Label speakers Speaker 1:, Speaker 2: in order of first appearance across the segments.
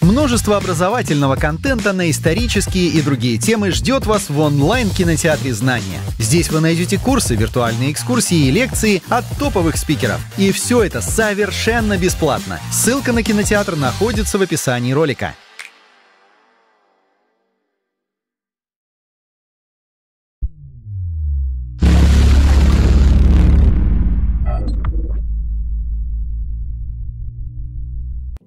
Speaker 1: Множество образовательного контента на исторические и другие темы ждет вас в онлайн-кинотеатре «Знания». Здесь вы найдете курсы, виртуальные экскурсии и лекции от топовых спикеров. И все это совершенно бесплатно. Ссылка на кинотеатр находится в описании ролика.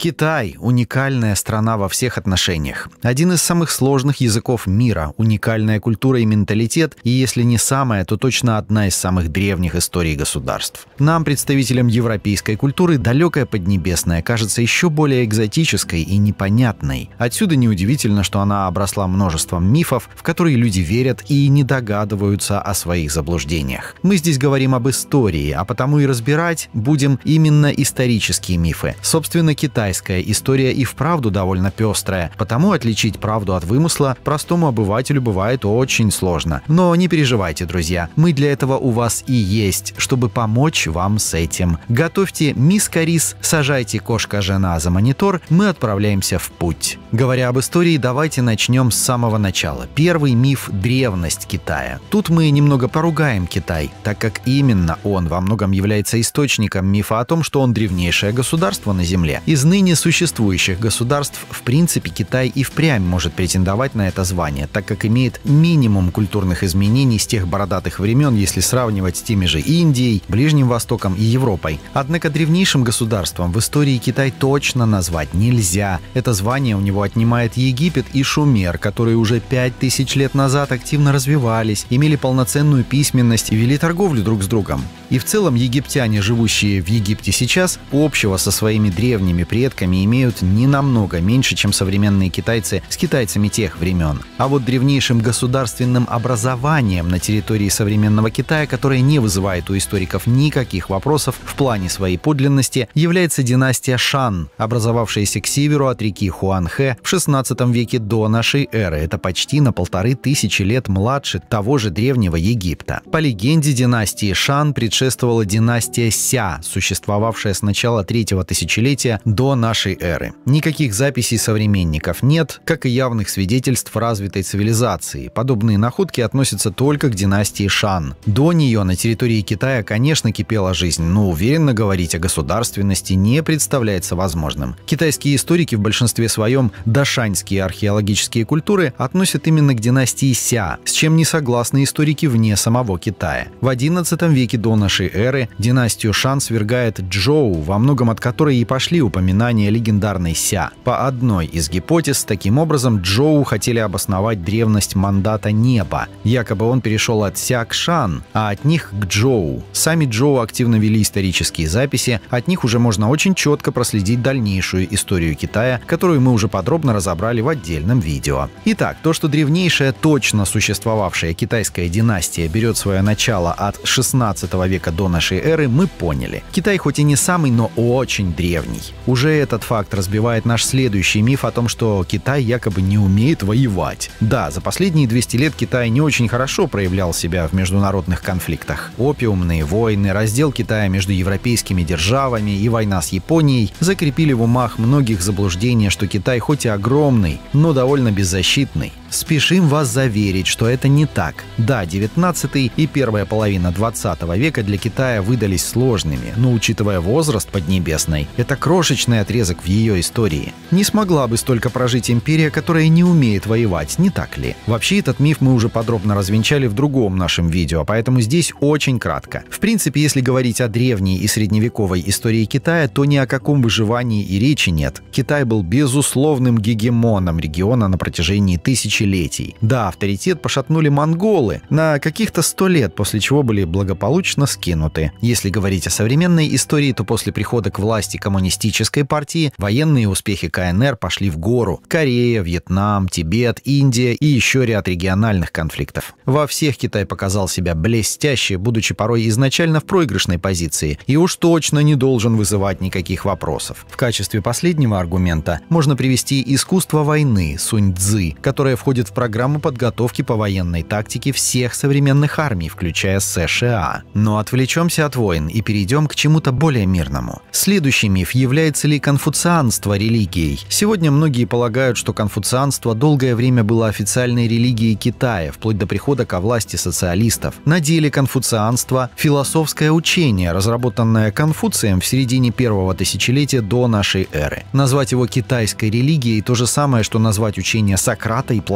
Speaker 1: Китай – уникальная страна во всех отношениях. Один из самых сложных языков мира, уникальная культура и менталитет, и если не самая, то точно одна из самых древних историй государств. Нам, представителям европейской культуры, далекая Поднебесная кажется еще более экзотической и непонятной. Отсюда неудивительно, что она обросла множеством мифов, в которые люди верят и не догадываются о своих заблуждениях. Мы здесь говорим об истории, а потому и разбирать будем именно исторические мифы. Собственно, Китай китайская история и вправду довольно пестрая, потому отличить правду от вымысла простому обывателю бывает очень сложно. Но не переживайте, друзья, мы для этого у вас и есть, чтобы помочь вам с этим. Готовьте миска рис, сажайте кошка-жена за монитор, мы отправляемся в путь. Говоря об истории, давайте начнем с самого начала. Первый миф – древность Китая. Тут мы немного поругаем Китай, так как именно он во многом является источником мифа о том, что он древнейшее государство на Земле. Из ныне существующих государств, в принципе, Китай и впрямь может претендовать на это звание, так как имеет минимум культурных изменений с тех бородатых времен, если сравнивать с теми же Индией, Ближним Востоком и Европой. Однако древнейшим государством в истории Китай точно назвать нельзя. Это звание у него отнимает Египет и Шумер, которые уже пять тысяч лет назад активно развивались, имели полноценную письменность и вели торговлю друг с другом. И в целом египтяне, живущие в Египте сейчас, общего со своими древними предками предками имеют не намного меньше, чем современные китайцы с китайцами тех времен. А вот древнейшим государственным образованием на территории современного Китая, которое не вызывает у историков никаких вопросов в плане своей подлинности, является династия Шан, образовавшаяся к северу от реки Хуанхэ в 16 веке до нашей эры. Это почти на полторы тысячи лет младше того же древнего Египта. По легенде династии Шан предшествовала династия Ся, существовавшая с начала третьего тысячелетия до нашей эры. Никаких записей современников нет, как и явных свидетельств развитой цивилизации. Подобные находки относятся только к династии Шан. До нее на территории Китая, конечно, кипела жизнь, но уверенно говорить о государственности не представляется возможным. Китайские историки в большинстве своем дашаньские археологические культуры относят именно к династии Ся, с чем не согласны историки вне самого Китая. В XI веке до нашей эры династию Шан свергает Джоу, во многом от которой и пошли упоминания упоминание легендарной Ся. По одной из гипотез, таким образом Джоу хотели обосновать древность мандата неба. Якобы он перешел от Ся к Шан, а от них к Джоу. Сами Джоу активно вели исторические записи, от них уже можно очень четко проследить дальнейшую историю Китая, которую мы уже подробно разобрали в отдельном видео. Итак, то, что древнейшая, точно существовавшая китайская династия берет свое начало от 16 века до нашей эры, мы поняли. Китай хоть и не самый, но очень древний. Уже этот факт разбивает наш следующий миф о том, что Китай якобы не умеет воевать. Да, за последние 200 лет Китай не очень хорошо проявлял себя в международных конфликтах. Опиумные войны, раздел Китая между европейскими державами и война с Японией закрепили в умах многих заблуждение, что Китай хоть и огромный, но довольно беззащитный. Спешим вас заверить, что это не так. Да, 19 и первая половина 20 века для Китая выдались сложными, но учитывая возраст Поднебесной, это крошечный отрезок в ее истории. Не смогла бы столько прожить империя, которая не умеет воевать, не так ли? Вообще этот миф мы уже подробно развенчали в другом нашем видео, поэтому здесь очень кратко. В принципе, если говорить о древней и средневековой истории Китая, то ни о каком выживании и речи нет. Китай был безусловным гегемоном региона на протяжении тысячи тысячелетий. Да, авторитет пошатнули монголы на каких-то сто лет, после чего были благополучно скинуты. Если говорить о современной истории, то после прихода к власти коммунистической партии военные успехи КНР пошли в гору. Корея, Вьетнам, Тибет, Индия и еще ряд региональных конфликтов. Во всех Китай показал себя блестяще, будучи порой изначально в проигрышной позиции, и уж точно не должен вызывать никаких вопросов. В качестве последнего аргумента можно привести искусство войны Сунь Цзы, которое в входит в программу подготовки по военной тактике всех современных армий, включая США. Но отвлечемся от войн и перейдем к чему-то более мирному. Следующий миф – является ли конфуцианство религией? Сегодня многие полагают, что конфуцианство долгое время было официальной религией Китая, вплоть до прихода ко власти социалистов. На деле конфуцианство – философское учение, разработанное Конфуцием в середине первого тысячелетия до нашей эры. Назвать его китайской религией – то же самое, что назвать учение Сократа и Платона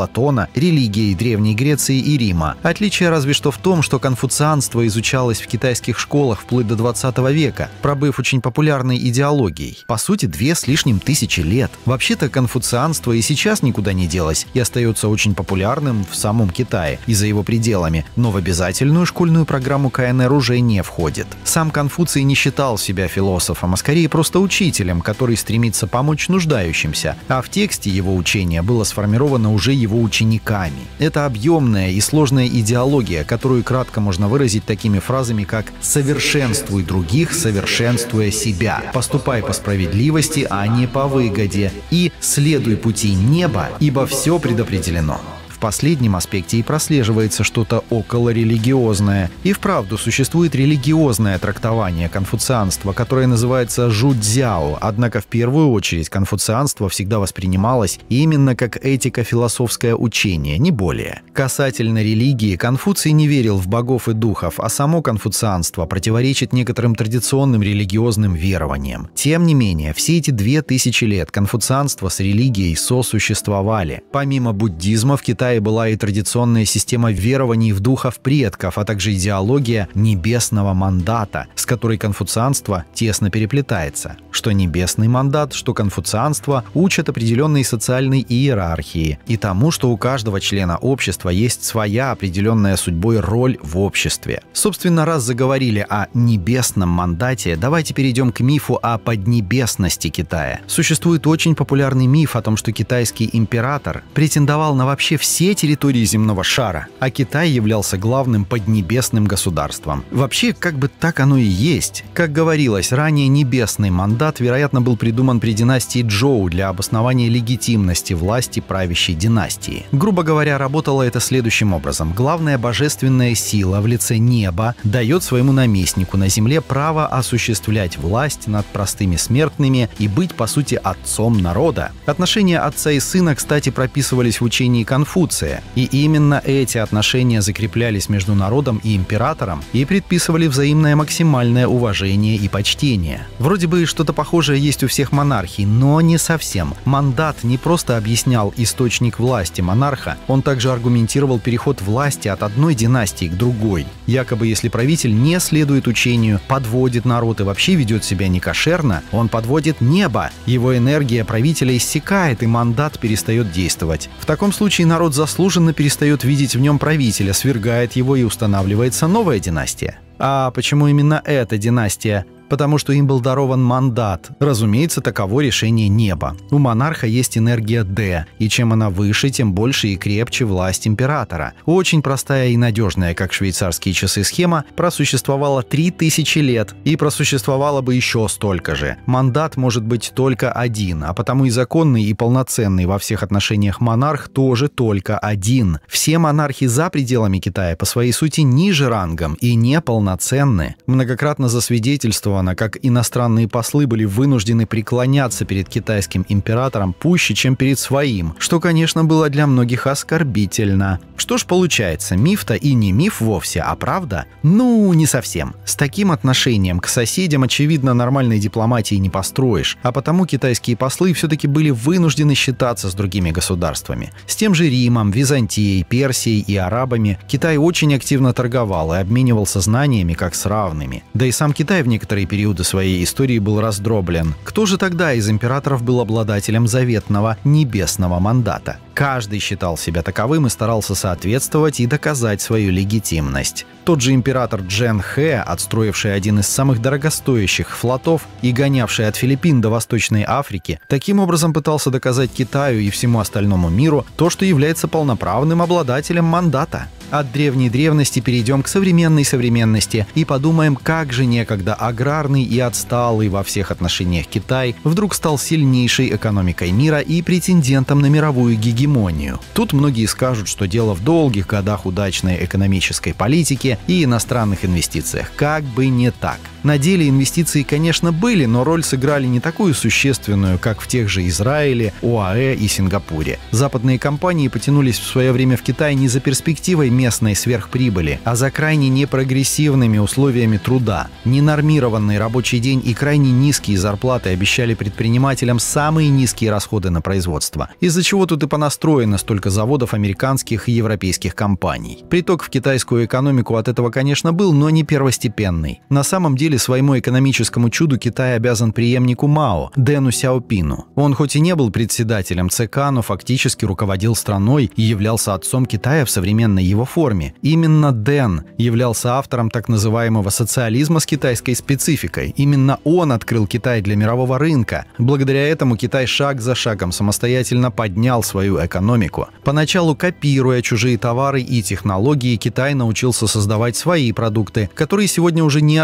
Speaker 1: религией Древней Греции и Рима. Отличие разве что в том, что конфуцианство изучалось в китайских школах вплоть до 20 века, пробыв очень популярной идеологией. По сути, две с лишним тысячи лет. Вообще-то конфуцианство и сейчас никуда не делось и остается очень популярным в самом Китае и за его пределами, но в обязательную школьную программу КНР уже не входит. Сам Конфуций не считал себя философом, а скорее просто учителем, который стремится помочь нуждающимся, а в тексте его учения было сформировано уже его учениками. Это объемная и сложная идеология, которую кратко можно выразить такими фразами, как «совершенствуй других, совершенствуя себя», «поступай по справедливости, а не по выгоде» и «следуй пути неба, ибо все предопределено». В последнем аспекте и прослеживается что-то околорелигиозное. И вправду существует религиозное трактование конфуцианства, которое называется жудзяо, однако в первую очередь конфуцианство всегда воспринималось именно как этико-философское учение, не более. Касательно религии, Конфуций не верил в богов и духов, а само конфуцианство противоречит некоторым традиционным религиозным верованиям. Тем не менее, все эти две тысячи лет конфуцианство с религией сосуществовали. Помимо буддизма в Китае Китае была и традиционная система верований в духов предков, а также идеология небесного мандата, с которой конфуцианство тесно переплетается. Что небесный мандат, что конфуцианство учат определенной социальной иерархии и тому, что у каждого члена общества есть своя определенная судьбой роль в обществе. Собственно, раз заговорили о небесном мандате, давайте перейдем к мифу о поднебесности Китая. Существует очень популярный миф о том, что китайский император претендовал на вообще все все территории земного шара, а Китай являлся главным поднебесным государством. Вообще, как бы так оно и есть. Как говорилось, ранее небесный мандат, вероятно, был придуман при династии Джоу для обоснования легитимности власти правящей династии. Грубо говоря, работало это следующим образом. Главная божественная сила в лице неба дает своему наместнику на земле право осуществлять власть над простыми смертными и быть, по сути, отцом народа. Отношения отца и сына, кстати, прописывались в учении Конфуция, Конституция. И именно эти отношения закреплялись между народом и императором и предписывали взаимное максимальное уважение и почтение. Вроде бы что-то похожее есть у всех монархий, но не совсем. Мандат не просто объяснял источник власти монарха, он также аргументировал переход власти от одной династии к другой. Якобы если правитель не следует учению, подводит народ и вообще ведет себя некошерно, он подводит небо. Его энергия правителя иссякает, и мандат перестает действовать. В таком случае народ заслуженно перестает видеть в нем правителя, свергает его и устанавливается новая династия. А почему именно эта династия? Потому что им был дарован мандат. Разумеется, таково решение неба. У монарха есть энергия D, и чем она выше, тем больше и крепче власть императора. Очень простая и надежная, как швейцарские часы схема, просуществовала 3000 лет и просуществовала бы еще столько же. Мандат может быть только один, а потому и законный, и полноценный во всех отношениях монарх тоже только один. Все монархи за пределами Китая по своей сути ниже рангом и неполноценны. Многократно засвидетельствовано зафиксировано, как иностранные послы были вынуждены преклоняться перед китайским императором пуще, чем перед своим, что, конечно, было для многих оскорбительно. Что ж получается, миф-то и не миф вовсе, а правда? Ну, не совсем. С таким отношением к соседям, очевидно, нормальной дипломатии не построишь, а потому китайские послы все-таки были вынуждены считаться с другими государствами. С тем же Римом, Византией, Персией и арабами Китай очень активно торговал и обменивался знаниями как с равными. Да и сам Китай в некоторые периоды своей истории был раздроблен. Кто же тогда из императоров был обладателем заветного небесного мандата? Каждый считал себя таковым и старался соответствовать и доказать свою легитимность. Тот же император Джен Хэ, отстроивший один из самых дорогостоящих флотов и гонявший от Филиппин до Восточной Африки, таким образом пытался доказать Китаю и всему остальному миру то, что является полноправным обладателем мандата. От древней древности перейдем к современной современности и подумаем, как же некогда аграрный и отсталый во всех отношениях Китай вдруг стал сильнейшей экономикой мира и претендентом на мировую гегемонию. Тут многие скажут, что дело в долгих годах удачной экономической политики и иностранных инвестициях. Как бы не так. На деле инвестиции, конечно, были, но роль сыграли не такую существенную, как в тех же Израиле, ОАЭ и Сингапуре. Западные компании потянулись в свое время в Китай не за перспективой местной сверхприбыли, а за крайне непрогрессивными условиями труда. Ненормированный рабочий день и крайне низкие зарплаты обещали предпринимателям самые низкие расходы на производство, из-за чего тут и понастроено столько заводов американских и европейских компаний. Приток в китайскую экономику от этого, конечно, был, но не первостепенный. На самом деле своему экономическому чуду Китай обязан преемнику Мао, Дэну Сяопину. Он хоть и не был председателем ЦК, но фактически руководил страной и являлся отцом Китая в современной его форме. Именно Дэн являлся автором так называемого социализма с китайской спецификой. Именно он открыл Китай для мирового рынка. Благодаря этому Китай шаг за шагом самостоятельно поднял свою экономику. Поначалу копируя чужие товары и технологии, Китай научился создавать свои продукты, которые сегодня уже не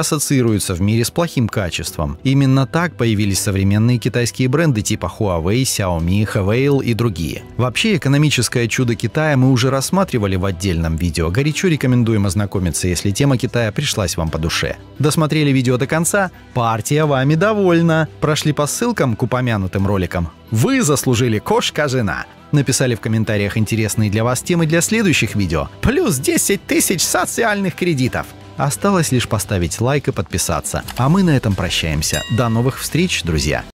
Speaker 1: ассоциируются в мире с плохим качеством. Именно так появились современные китайские бренды типа Huawei, Xiaomi, Havail и другие. Вообще, экономическое чудо Китая мы уже рассматривали в отдельном видео. Горячо рекомендуем ознакомиться, если тема Китая пришлась вам по душе. Досмотрели видео до конца? Партия вами довольна. Прошли по ссылкам к упомянутым роликам? Вы заслужили кошка-жена. Написали в комментариях интересные для вас темы для следующих видео. Плюс 10 тысяч социальных кредитов. Осталось лишь поставить лайк и подписаться. А мы на этом прощаемся. До новых встреч, друзья!